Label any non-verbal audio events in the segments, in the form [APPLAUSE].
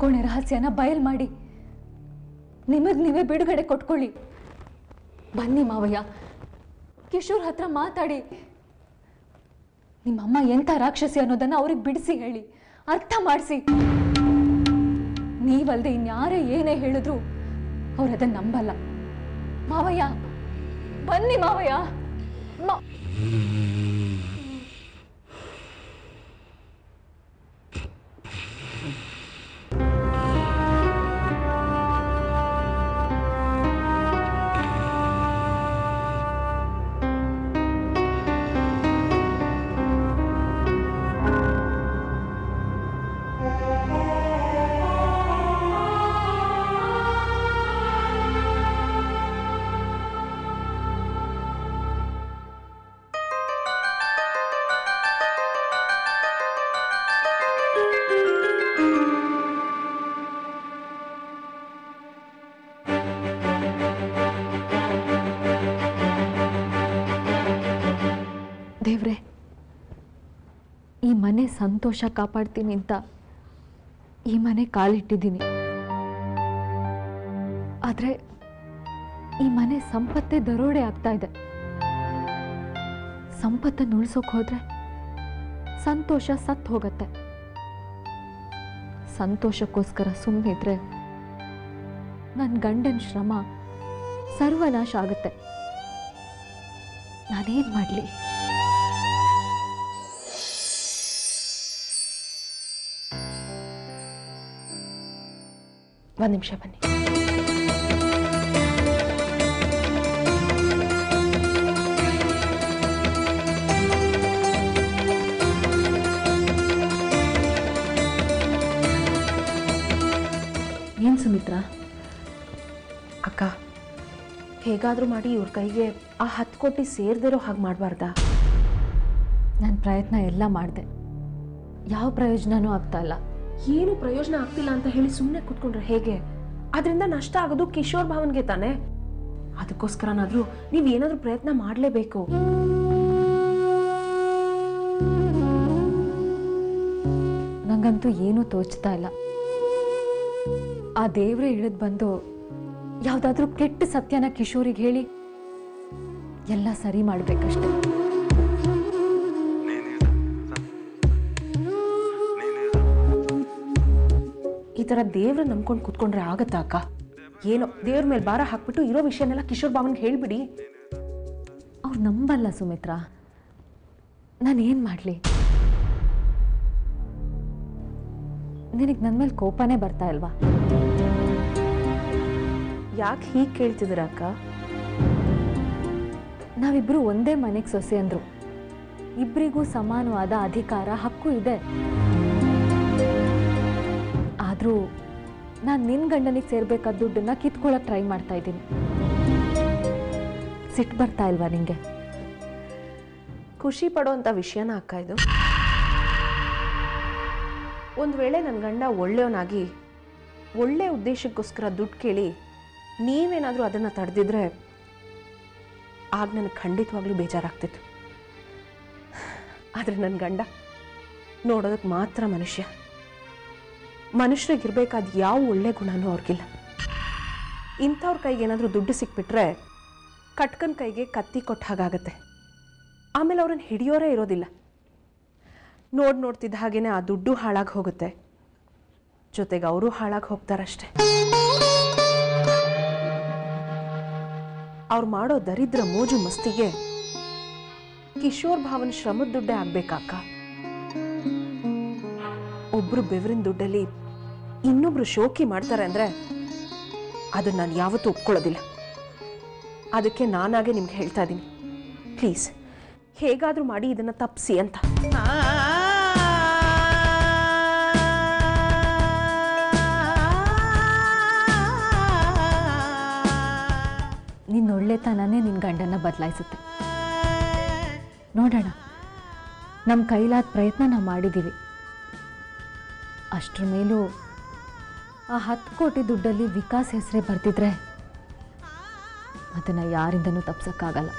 ಕೋಣೆ ರಹಸ್ಯನ ಬಯಲ್ ಮಾಡಿ. ನಿಮಗ್ ನೀವೇ ಬಿಡುಗಡೆ ಕೊಟ್ಕೊಳ್ಳಿ. ಬನ್ನಿ ಮಾವಯ್ಯ. ಕಿಶೋರ್ ಹತ್ರ ಮಾತಾಡಿ. ನಿಮ್ಮಮ್ಮ ಎಂಥ ರಾಕ್ಷಸಿ ಅನ್ನೋದನ್ನ ಅವ್ರಿಗೆ ಬಿಡಿಸಿ ಹೇಳಿ. ಅರ್ಥ ಮಾಡಿಸಿ. ನೀವಲ್ದೆ ಇನ್ಯಾರೇ ಏನೇ ಹೇಳಿದ್ರು ಅವ್ರು ಅದನ್ನ ನಂಬಲ್ಲ. ಮಾವಯ್ಯ, ಬನ್ನಿ ಮಾವಯ್ಯ. ಮನೆ ಸಂತೋಷ ಕಾಪಾಡ್ತೀನಿ ಅಂತ ಈ ಮನೆ ಕಾಲಿಟ್ಟಿದ್ದೀನಿ. ಆದ್ರೆ ಈ ಮನೆ ಸಂಪತ್ತೇ ದರೋಡೆ ಆಗ್ತಾ ಇದೆ. ಸಂಪತ್ತನ್ನು ಉಳಿಸೋಕೆ ಹೋದ್ರೆ ಸಂತೋಷ ಸತ್ತು ಹೋಗತ್ತೆ. ಸಂತೋಷಕ್ಕೋಸ್ಕರ ಸುಮ್ಮನಿದ್ರೆ ನನ್ನ ಗಂಡನ ಶ್ರಮ ಸರ್ವನಾಶ ಆಗುತ್ತೆ. ನಾನೇನು ಮಾಡಲಿ? ಒಂದು ನಿಮಿಷ ಬನ್ನಿ. ಏನು ಸುಮಿತ್ರ? ಅಕ್ಕ ಹೇಗಾದರೂ ಮಾಡಿ ಇವ್ರ ಕೈಗೆ ಆ ಹತ್ತು ಕೋಟಿ ಸೇರ್ದಿರೋ ಹಾಗೆ ಮಾಡಬಾರ್ದಾ? ನಾನು ಪ್ರಯತ್ನ ಎಲ್ಲ ಮಾಡಿದೆ. ಯಾವ ಪ್ರಯೋಜನವೂ ಆಗ್ತಾ ಇಲ್ಲ. ಏನು ಪ್ರಯೋಜನ ಆಗ್ತಿಲ್ಲ ಅಂತ ಹೇಳಿ ಸುಮ್ಮನೆ ಕೂತ್ಕೊಂಡ್ರೆ ಹೇಗೆ? ಅದರಿಂದ ನಷ್ಟ ಆಗೋದು ಕಿಶೋರ್ ಭಾವನ್ಗೆ ತಾನೆ. ಅದಕ್ಕೋಸ್ಕರನಾದ್ರೂ ನೀವು ಏನಾದ್ರೂ ಪ್ರಯತ್ನ ಮಾಡಲೇಬೇಕು. ನಂಗಂತೂ ಏನೂ ತೋಚ್ತಾ ಇಲ್ಲ. ಆ ದೇವ್ರೆ ಇಳಿದ್ ಬಂದು ಯಾವ್ದಾದ್ರೂ ಕೆಟ್ಟ ಸತ್ಯನ ಕಿಶೋರಿಗೆ ಹೇಳಿ. ಎಲ್ಲ ಸರಿ ಮಾಡ್ಬೇಕಷ್ಟೆ. ಈ ಥರ ದೇವ್ರ ನಂಬ್ಕೊಂಡು ಕೂತ್ಕೊಂಡ್ರೆ ಆಗತ್ತಾ ಅಕ್ಕ? ಏನೋ ದೇವ್ರ ಮೇಲೆ ಭಾರ ಹಾಕ್ಬಿಟ್ಟು ಇರೋ ವಿಷಯನೆಲ್ಲ ಕಿಶೋರ್ ಭಾವನ್ಗೆ ಹೇಳ್ಬಿಡಿ. ಅವ್ರು ನಂಬಲ್ಲ ಸುಮಿತ್ರಾ. ನಾನು ಏನು ಮಾಡಲಿ? ನಿನಗೆ ನನ್ನ ಮೇಲೆ ಕೋಪನೇ ಬರ್ತಾ ಇಲ್ವಾ? ಯಾಕೆ ಹೀಗೆ ಕೇಳ್ತಿದ್ದೀರ ಅಕ್ಕ? ನಾವಿಬ್ರು ಒಂದೇ ಮನೆಗೆ ಸೊಸೆ ಅಂದ್ರು. ಇಬ್ಬರಿಗೂ ಸಮಾನವಾದ ಅಧಿಕಾರ ಹಕ್ಕು ಇದೆ. ಆದರೂ ನಾನು ನಿನ್ನ ಗಂಡನಿಗೆ ಸೇರ್ಬೇಕಾದ ದುಡ್ಡನ್ನ ಕಿತ್ಕೊಳ್ಳೋಕೆ ಟ್ರೈ ಮಾಡ್ತಾ ಇದ್ದೀನಿ. ಸಿಟ್ಟು ಬರ್ತಾ ಇಲ್ವಾ ನಿಂಗೆ? ಖುಷಿ ಪಡೋವಂಥ ವಿಷಯನ ಅಕ್ಕ ಇದು. ಒಂದು ವೇಳೆ ನನ್ನ ಗಂಡ ಒಳ್ಳೆಯವನಾಗಿ ಒಳ್ಳೆ ಉದ್ದೇಶಕ್ಕೋಸ್ಕರ ದುಡ್ಡು ಕೇಳಿ ನೀವೇನಾದರೂ ಅದನ್ನು ತಡೆದಿದ್ರೆ ಆಗ ನನಗೆ ಖಂಡಿತವಾಗ್ಲೂ ಬೇಜಾರಾಗ್ತಿತ್ತು. ಆದರೆ ನನ್ನ ಗಂಡ ನೋಡೋದಕ್ಕೆ ಮಾತ್ರ ಮನುಷ್ಯ. ಮನುಷ್ಯರಿಗಿರ್ಬೇಕಾದ ಯಾವ ಒಳ್ಳೆ ಗುಣನೂ ಅವ್ರಿಗಿಲ್ಲ. ಇಂಥವ್ರ ಕೈಗೆ ಏನಾದರೂ ದುಡ್ಡು ಸಿಕ್ಬಿಟ್ರೆ ಕಟ್ಕನ್ ಕೈಗೆ ಕತ್ತಿ ಕೊಟ್ಟ ಹಾಗಾಗತ್ತೆ. ಆಮೇಲೆ ಅವ್ರನ್ನ ಹಿಡಿಯೋರೇ ಇರೋದಿಲ್ಲ. ನೋಡ್ ನೋಡ್ತಿದ್ದ ಹಾಗೇನೆ ಆ ದುಡ್ಡು ಹಾಳಾಗಿ ಹೋಗುತ್ತೆ. ಜೊತೆಗೆ ಅವರು ಹಾಳಾಗಿ ಹೋಗ್ತಾರಷ್ಟೆ. ಅವ್ರು ಮಾಡೋ ದರಿದ್ರ ಮೋಜು ಮಸ್ತಿಗೆ ಕಿಶೋರ್ ಭಾವನ ಶ್ರಮದ ದುಡ್ಡೇ ಆಗ್ಬೇಕಾಕ ಒಬ್ರು ಬೆವರಿನ ದುಡ್ಡಲ್ಲಿ ಇನ್ನೊಬ್ರು ಶೋಕಿ ಮಾಡ್ತಾರೆ ಅಂದ್ರೆ ಅದನ್ನ ನಾನು ಯಾವತ್ತೂ ಒಪ್ಕೊಳ್ಳೋದಿಲ್ಲ. ಅದಕ್ಕೆ ನಾನಾಗೆ ನಿಮ್ಗೆ ಹೇಳ್ತಾ ಇದ್ದೀನಿ. ಪ್ಲೀಸ್, ಹೇಗಾದರೂ ಮಾಡಿ ಇದನ್ನ ತಪ್ಪಿಸಿ ಅಂತ. ನಿನ್ನ ಒಳ್ಳೆತನನೇ ನಿನ್ನ ಗಂಡನ ಬದಲಾಯಿಸುತ್ತೆ. ನೋಡೋಣ. ನಮ್ಮ ಕೈಲಾದ ಪ್ರಯತ್ನ ನಾವು ಮಾಡಿದ್ದೀವಿ ಅಷ್ಟ್ರ ಮೇಲೂ ಆ ಹತ್ತು ಕೋಟಿ ದುಡ್ಡಲ್ಲಿ ವಿಕಾಸ್ ಹೆಸರೇ ಬರ್ತಿದ್ರೆ ಅದನ್ನು ಯಾರಿಂದನೂ ತಪ್ಸಕ್ಕಾಗಲ್ಲ.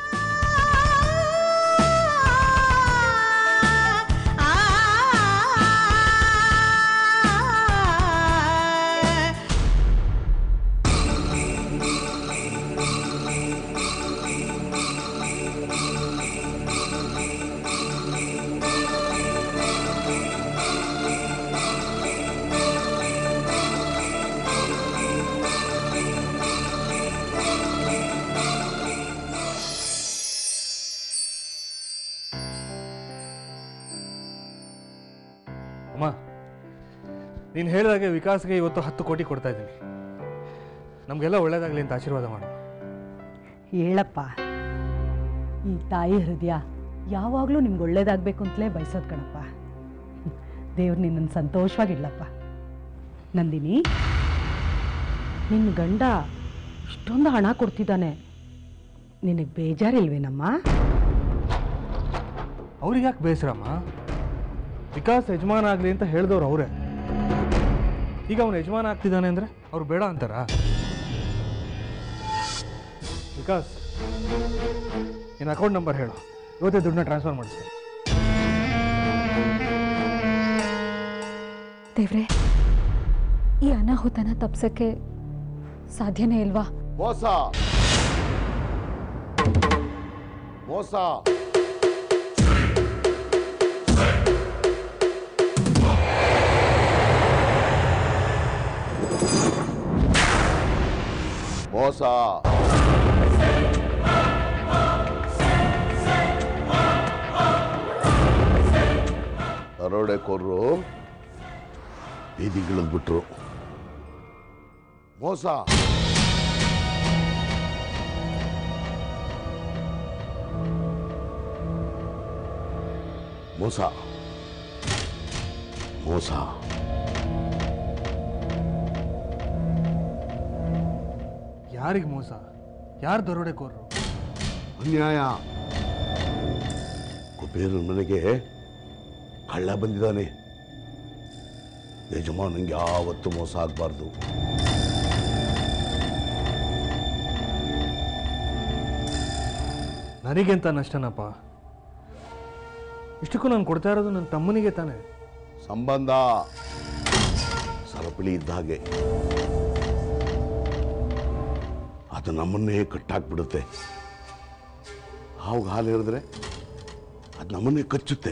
ನೀನು ಹೇಳಿದಾಗೆ ವಿಕಾಸ್ಗೆ ಇವತ್ತು ಹತ್ತು ಕೋಟಿ ಕೊಡ್ತಾ ಇದ್ದೀನಿ. ನಮಗೆಲ್ಲ ಒಳ್ಳೇದಾಗಲಿ ಅಂತ ಆಶೀರ್ವಾದ ಮಾಡು. ಹೇಳಪ್ಪ ಈ ತಾಯಿ ಹೃದಯ ಯಾವಾಗಲೂ ನಿಮ್ಗೆ ಒಳ್ಳೇದಾಗಬೇಕು ಅಂತಲೇ ಬಯಸೋದು ಕಣಪ್ಪ. ದೇವ್ರು ನಿನ್ನನ್ನು ಸಂತೋಷವಾಗಿಡ್ಲಪ್ಪ. ನಂದಿನಿ ನಿನ್ನ ಗಂಡ ಇಷ್ಟೊಂದು ಹಣ ಕೊಡ್ತಿದ್ದಾನೆ. ನಿನಗೆ ಬೇಜಾರಿಲ್ವೇನಮ್ಮ? ಅವ್ರಿಗೆ ಯಾಕೆ ಬೇಸರಮ್ಮ? ವಿಕಾಸ್ ಯಜಮಾನ ಆಗಲಿ ಅಂತ ಹೇಳಿದವ್ರು ಅವರೇ. ಈಗ ಅವನು ಯಜಮಾನ ಆಗ್ತಿದ್ದಾನೆ ಅಂದರೆ? ಅವ್ರು ಬೇಡ ಅಂತಾರ? ವಿಕಾಸ್. ನಿನ್ನ ಅಕೌಂಟ್ ನಂಬರ್ ಹೇಳು. ಇವತ್ತೇ ದುಡ್ಡನ್ನ ಟ್ರಾನ್ಸ್ಫರ್ ಮಾಡಿಸ್ತೀನಿ. ದೇವ್ರೆ ಈ ಅನಾಹುತನ ತಪ್ಸಕ್ಕೆ ಸಾಧ್ಯನೇ ಇಲ್ವಾ? ಮೋಸ. ಮೋಸ. ಮೋಸ. ದರೋಡೆಕೋರರು ಬೀದಿಗಿಳಿದ್ಬಿಟ್ರು ಮೋಸ. ಮೋಸ. ಮೋಸ. ಯಾರಿಗೆ ಮೋಸ? ಯಾರು ದರೋಡೆಕೋರರು ಅನ್ಯಾಯ. ಕುಬೇರನ ಮನೆಗೆ ಕಳ್ಳ ಬಂದಿದ್ದಾನೆ. ಯಜಮಾನಂಗೆ ಯಾವತ್ತು ಮೋಸ ಆಗಬಾರ್ದು. ನನಗೆಂತ ನಷ್ಟನಪ್ಪ? ಇಷ್ಟಕ್ಕೂ ನಾನು ಕೊಡ್ತಾ ಇರೋದು ನನ್ನ ತಮ್ಮನಿಗೆ ತಾನೆ? ಸಂಬಂಧ ಸರಪಳಿ ಇದ್ದ ಹಾಗೆ. ಅದು ನಮ್ಮನ್ನೇ ಕಟ್ಟಾಕ್ಬಿಡುತ್ತೆ. ಹಾವು ಹಾಲು ಹೇಳಿದ್ರೆ ಅದು ನಮ್ಮನ್ನೇ ಕಚ್ಚುತ್ತೆ.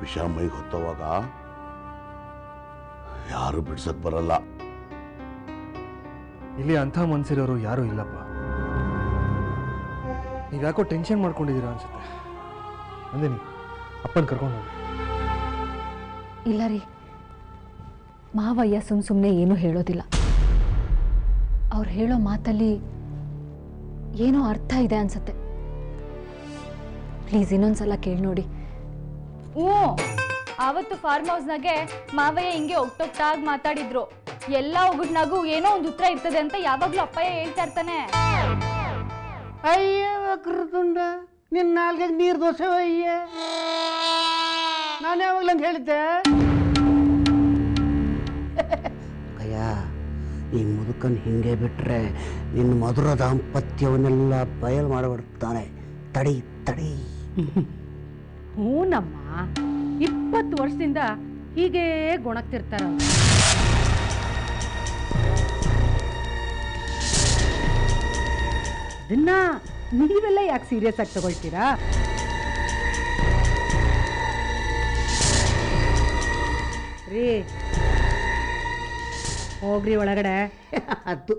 ವಿಷ ಮೈಗೆ ಹೊತ್ತವಾಗ ಯಾರು ಬಿಡ್ಸಕ್ ಬರಲ್ಲ. ಇಲ್ಲಿ ಅಂಥ ಮನ್ಸಿರೋರು ಯಾರೂ ಇಲ್ಲಪ್ಪ. ನೀವ್ಯಾಕೋ ಟೆನ್ಷನ್ ಮಾಡ್ಕೊಂಡಿದ್ದೀರಾ ಅನ್ಸುತ್ತೆ. ಅಂದೇನಿ ಅಪ್ಪನ ಕರ್ಕೊಂಡು ಹೋಗಿ. ಇಲ್ಲ ರೀ. ಮಾವಯ್ಯ ಸುಮ್ ಸುಮ್ಮನೆ ಏನೂ ಹೇಳೋದಿಲ್ಲ. ಅವ್ರು ಹೇಳೋ ಮಾತಲ್ಲಿ ಏನೋ ಅರ್ಥ ಇದೆ ಅನ್ಸತ್ತೆ. ಪ್ಲೀಸ್ ಇನ್ನೊಂದ್ಸಲ ಕೇಳಿ ನೋಡಿ. ಹ್ಞೂ ಆವತ್ತು ಫಾರ್ಮ್ ಹೌಸ್ನಾಗೆ ಮಾವಯ್ಯ ಹಿಂಗೆ ಒಗ್ಟೊಗ್ಟಾಗಿ ಮಾತಾಡಿದ್ರು. ಎಲ್ಲ ಒಗಟ್ನಾಗೂ ಏನೋ ಒಂದು ಉತ್ತರ ಇರ್ತದೆ ಅಂತ ಯಾವಾಗ್ಲೂ ಅಪ್ಪಯ್ಯ ಹೇಳ್ತಾ ಇರ್ತಾನೆ. ಅಯ್ಯ ವಕ್ರತುಂಡ ನಿನ್ನ ನಾಲ್ಕಾಗ ನೀರು ದೋಸೆ ಅಯ್ಯ ನಾನು ಯಾವಾಗ್ಲಂತ ಹೇಳಿದ್ದೆ? ಈ ಮುದುಕನ್ ಹಿಂಗೆ ಬಿಟ್ರೆ ನಿನ್ನ ಮಧುರ ದಾಂಪತ್ಯವನ್ನೆಲ್ಲ ಬಯಲು ಮಾಡಿಬಿಡ್ತಾನೆ. ತಡಿ ತಡಿ. ಹ್ಞೂನಮ್ಮ ಇಪ್ಪತ್ತು ವರ್ಷದಿಂದ ಹೀಗೇ ಗುಣಕ್ತಿರ್ತಾರ ಅದನ್ನ ನೀವೆಲ್ಲ ಯಾಕೆ ಸೀರಿಯಸ್ ಆಗಿ ತಗೊಳ್ತೀರಾ? ರೀ ಹೋಗ್ರಿ ಒಳಗಡೆ. [LAUGHS] ಅದು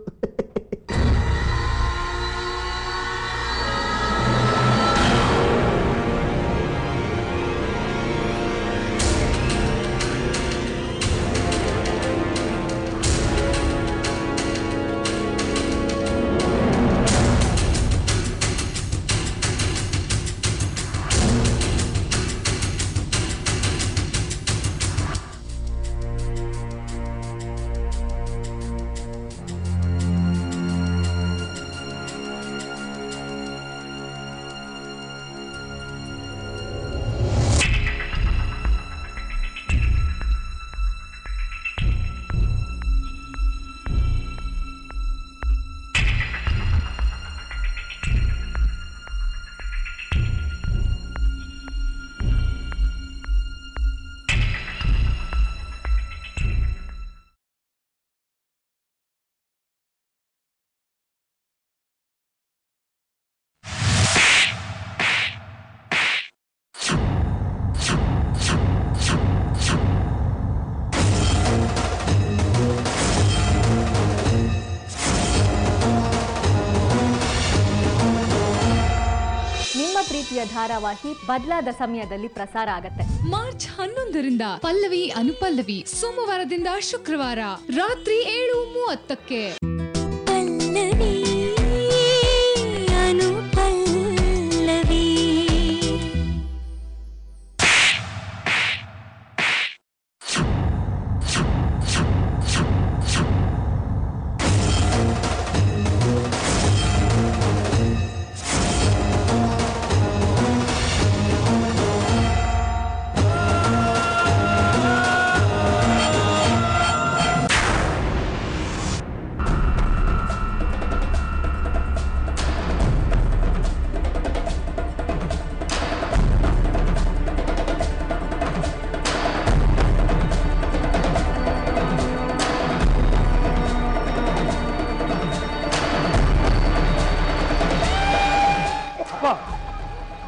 ಪ್ರೀತಿಯ ಧಾರಾವಾಹಿ ಬದಲಾದ ಸಮಯದಲ್ಲಿ ಪ್ರಸಾರ ಆಗತ್ತೆ. ಮಾರ್ಚ್ ಹನ್ನೊಂದರಿಂದ ಪಲ್ಲವಿ ಅನುಪಲ್ಲವಿ ಸೋಮವಾರದಿಂದ ಶುಕ್ರವಾರ, ರಾತ್ರಿ ಏಳು ಮೂವತ್ತಕ್ಕೆ.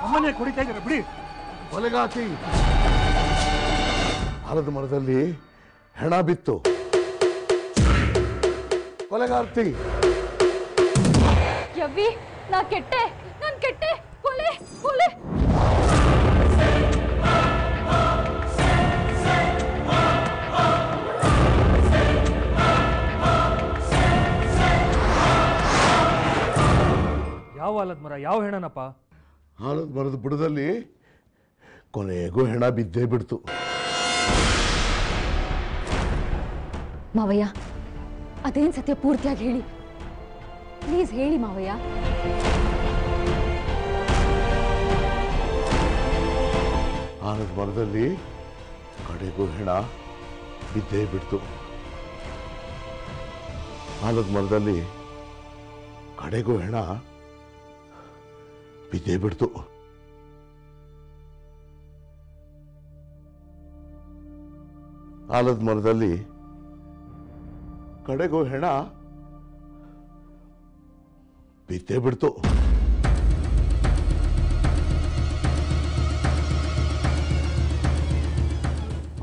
ಅಮ್ಮನೇ ಕುಡಿತಾ ಇದ್ದಾರೆ? ಬಿಡಿ. ಬಲಗಾತಿ ಆಲದ ಮರದಲ್ಲಿ ಹೆಣ ಬಿತ್ತು. ಕೊಲೆಗಾರ್ತಿ. ಯವ್ವಿ ನಾ ಕೆಟ್ಟೆ ನಾನ್ ಕೆಟ್ಟೆ ಕೊಲೆ ಕೊಲೆ. ಯಾವ ಆಲದ ಮರ ಯಾವ ಹೆಣನಪ್ಪ? ಆಲದ ಮರದ ಬುಡದಲ್ಲಿ ಕೊನೆಗೂ ಹೆಣ ಬಿದ್ದೇ ಬಿಡ್ತು. ಮಾವಯ್ಯ ಅದೇನ್ ಸತ್ಯ ಪೂರ್ತಿಯಾಗಿ ಹೇಳಿ? ಪ್ಲೀಸ್ ಹೇಳಿ ಮಾವಯ್ಯ. ಆಲದ ಮರದಲ್ಲಿ ಕಡೆಗೂ ಹೆಣ ಬಿದ್ದೇ ಬಿಡ್ತು. ಆಲದ ಮರದಲ್ಲಿ ಕಡೆಗೂ ಹೆಣ ಬಿದ್ದೇ ಬಿಡ್ತು. ಆಲದ ಮರದಲ್ಲಿ ಕಡೆಗೂ ಹೆಣ ಬಿದ್ದೇ ಬಿಡ್ತು.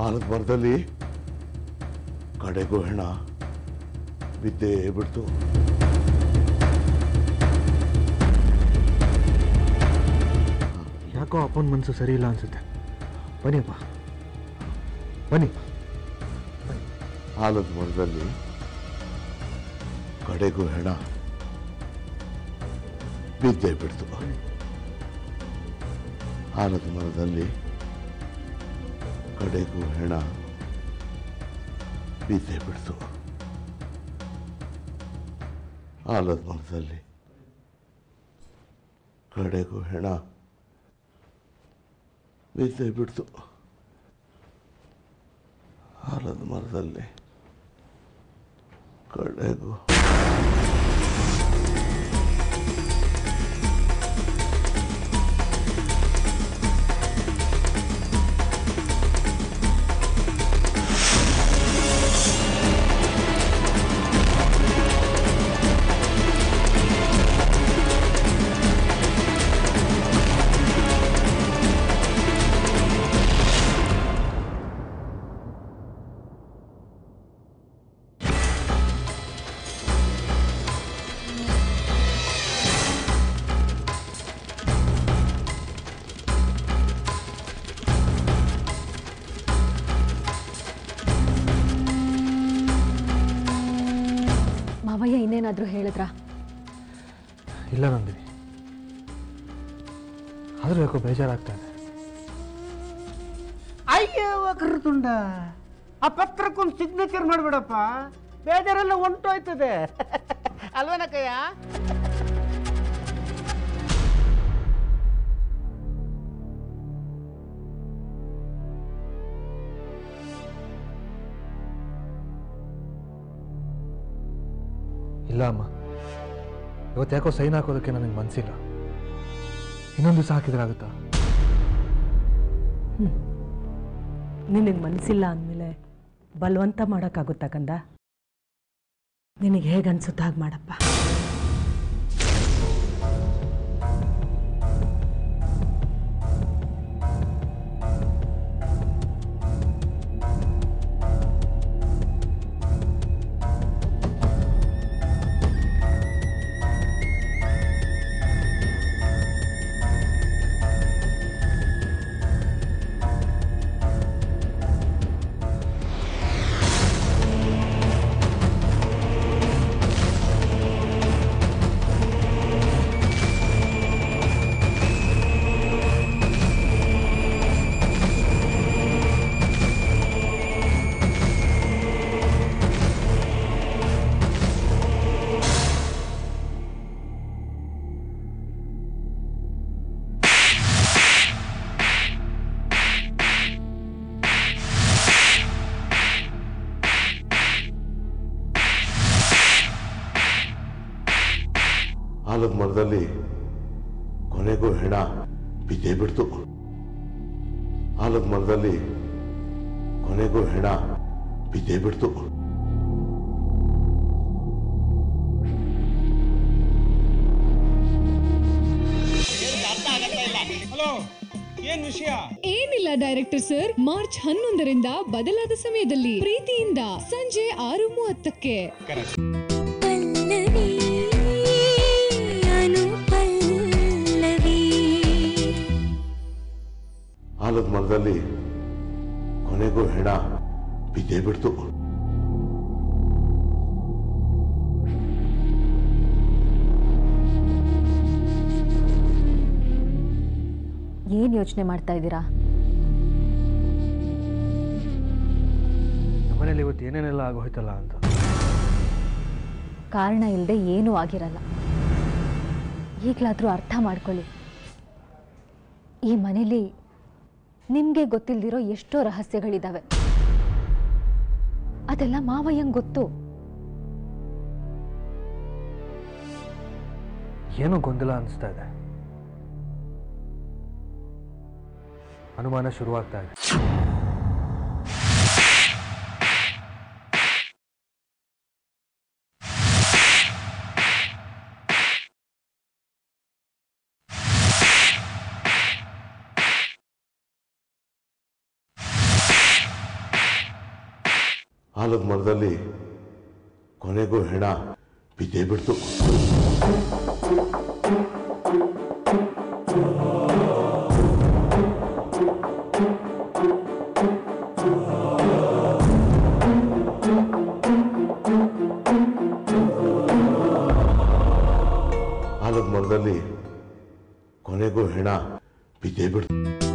ಆಲದ ಮರದಲ್ಲಿ ಕಡೆಗೂ ಹೆಣ ಬಿದ್ದೇ ಬಿಡ್ತು. ಯಾಕೋ ಅಪ್ಪನ ಮನಸ್ಸು ಸರಿ ಇಲ್ಲ ಅನ್ಸುತ್ತೆ. ಬನ್ನಿ ಅಪ್ಪ. ಬನ್ನಿ. ಆಲದ ಮರದಲ್ಲಿ ಕಡೆಗೂ ಹೆಣ ಬಿದ್ದೇ ಬಿಡ್ತು. ಆಲದ ಮರದಲ್ಲಿ ಕಡೆಗೂ ಹೆಣ ಬಿದ್ದೇ ಬಿಡ್ತು. ಆಲದ ಮರದಲ್ಲಿ ಕಡೆಗೂ ಹೆಣ ಬಿದ್ದೇ ಬಿಡ್ತು. ಆಲದ ಮರದಲ್ಲಿ ಕಡೆಗೂ ಇನ್ನೇನಾದ್ರೂ ಹೇಳಿದ್ರಾ? ಇಲ್ಲ ನಂದಿನಿ. ಆದರೂ ಯಾಕೋ ಬೇಜಾರಾಗ್ತಾ ಇದೆ. ಅಯ್ಯೋ ವಕ್ರತುಂಡ ಆ ಪತ್ರಕ್ಕೊಂದು ಸಿಗ್ನೇಚರ್ ಮಾಡ್ಬಿಡಪ್ಪ. ಬೇಜಾರೆಲ್ಲ ಹೊಂಟೋಯ್ತದೆ ಅಲ್ವೇನಕ್ಕಯ್ಯ? ಇಲ್ಲ ಅಮ್ಮ ಇವತ್ತು ಯಾಕೋ ಸೈನ್ ಹಾಕೋದಕ್ಕೆ ನನಗೆ ಮನಸ್ಸಿಲ್ಲ ಇನ್ನೊಂದು ದಿವಸ ಹಾಕಿದ್ರೆ ಆಗುತ್ತಾ ನಿನಗೆ ಮನಸ್ಸಿಲ್ಲ ಅಂದಮೇಲೆ ಬಲವಂತ ಮಾಡೋಕ್ಕಾಗುತ್ತಾ ಕಂದ? ನಿನಗೆ ಹೇಗೆ ಅನ್ಸುತ್ತೆ ಹಾಗೆ ಮಾಡಪ್ಪ. ಆಲದ ಮರದಲ್ಲಿ ಕೊನೆಗೂ ಹೆಣ ಬಿದ್ದೇ ಬಿಡ್ತು. ಆಲದ ಮರದಲ್ಲಿ ಕೊನೆಗೂ ಹೆಣ ಬಿದ್ದೇ ಬಿಡ್ತು. ಏನಿಲ್ಲ ಡೈರೆಕ್ಟರ್ ಸರ್ ಮಾರ್ಚ್ ಹನ್ನೊಂದರಿಂದ ಬದಲಾದ ಸಮಯದಲ್ಲಿ ಪ್ರೀತಿಯಿಂದ ಸಂಜೆ ಆರು ಮೂವತ್ತಕ್ಕೆ. ಮರದಲ್ಲಿ ಕೊನೆಗೂ ಹೆಣ ಬಿದ್ದೇ ಬಿಡ್ತು. ಏನ್ ಯೋಚನೆ ಮಾಡ್ತಾ ಇದ್ದೀರಾ? ನಮ್ಮನೇಲಿ ಇವತ್ತು ಏನೇನೆಲ್ಲ ಆಗೋಯ್ತಲ್ಲ ಅಂತ. ಕಾರಣ ಇಲ್ಲದೆ ಏನೂ ಆಗಿರಲ್ಲ. ಈಗಲಾದರೂ ಅರ್ಥ ಮಾಡ್ಕೊಳ್ಳಿ. ಈ ಮನೇಲಿ ನಿಮಗೆ ಗೊತ್ತಿಲ್ದಿರೋ ಎಷ್ಟೋ ರಹಸ್ಯಗಳಿದ್ದಾವೆ ಅದೆಲ್ಲ ಮಾವಯ್ಯಂಗ್ ಗೊತ್ತು. ಏನೋ ಗೊಂದಲ ಅನಿಸ್ತಾ ಇದೆ. ಅನುಮಾನ ಶುರುವಾಗ್ತಾ ಇದೆ. ಆಲದ ಮರದಲ್ಲಿ ಕೊನೆಗೂ ಹೆಣ ಬಿದ್ದೇ ಬಿಡ್ತು. ಆಲದ ಮರದಲ್ಲಿ ಕೊನೆಗೂ ಹೆಣ ಬಿದ್ದೇ ಬಿಡ್ತು.